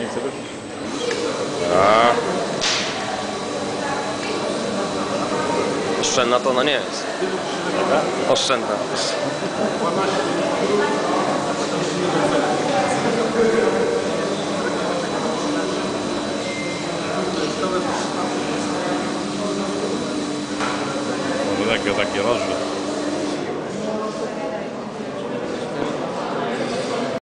Nie chce być? Oszczędna to ona nie jest. Oszczędna. Może tak, takie rożne.